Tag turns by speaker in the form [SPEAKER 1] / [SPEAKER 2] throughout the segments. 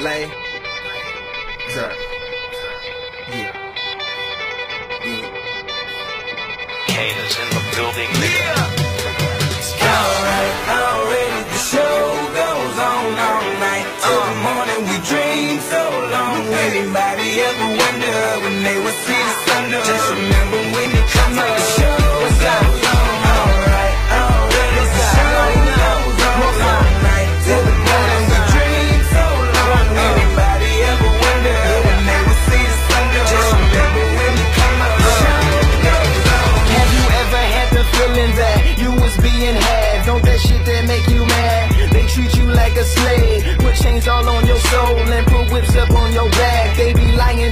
[SPEAKER 1] Lay. Yeah. Yeah.
[SPEAKER 2] Kane is in the building.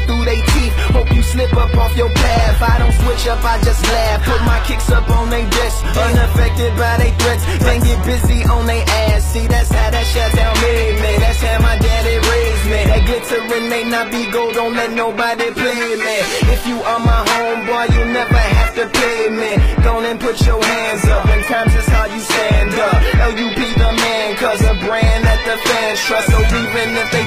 [SPEAKER 3] Through they teeth, hope you slip up off your path. I don't switch up, I just laugh. Put my kicks up on they desk, unaffected by they threats. Then get busy on they ass. See, that's how that shit down made me. That's how my daddy raised me. That glittering may not be gold, don't let nobody play me. If you are my homeboy, you never have to pay me. Go and put your hands up. When times is how you stand up. LUP the man, cause a brand that the fans trust. So even if they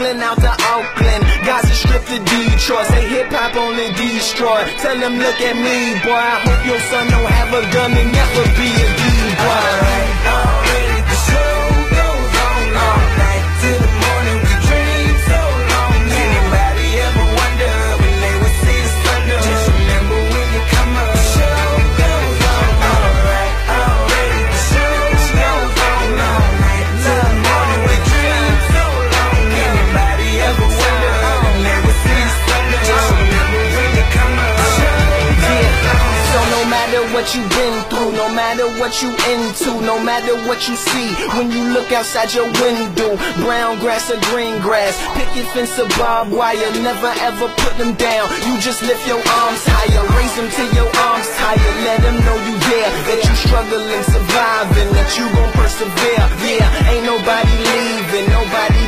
[SPEAKER 3] Oakland out to Auckland, Gaza Strip to Detroit. Say hip hop only destroy. Tell them look at me, boy. I hope your son don't have a gun and never be a D-boy. What you've been through, no matter what you into, no matter what you see, when you look outside your window, brown grass or green grass, picket fence or barbed wire, never ever put them down. You just lift your arms higher, raise them till your arms tired, let them know you there, that you struggling, surviving, that you gon' persevere. Yeah, ain't nobody leaving, nobody